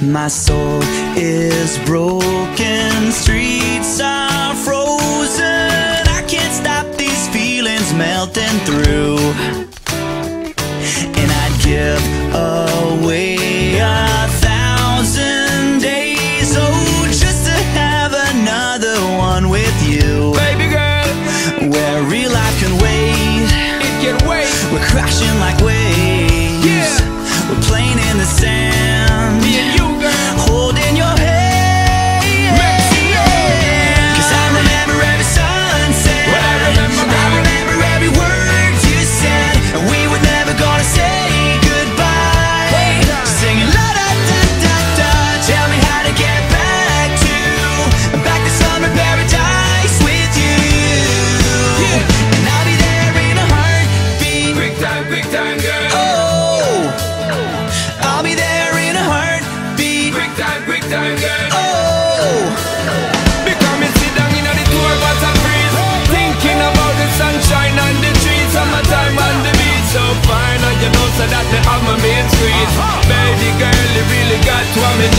My soul is broken, streets are frozen. I can't stop these feelings melting through. And I'd give away a thousand days, oh, just to have another one with you. Baby girl, where real life can wait, it can wait. We're crashing like waves.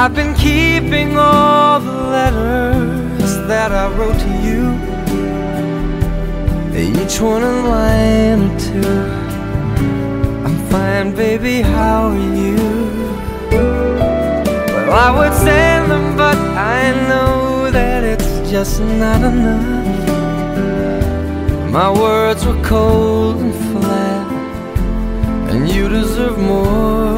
I've been keeping all the letters that I wrote to you. Each one a line or two. I'm fine, baby, how are you? Well, I would send them, but I know that it's just not enough. My words were cold and flat, and you deserve more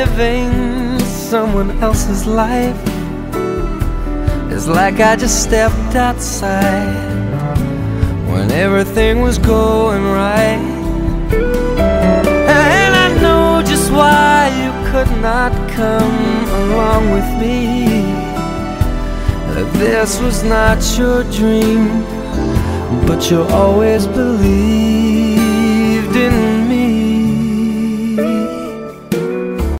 Living someone else's life. It's like I just stepped outside when everything was going right. And I know just why you could not come along with me. This was not your dream, but you'll always believe.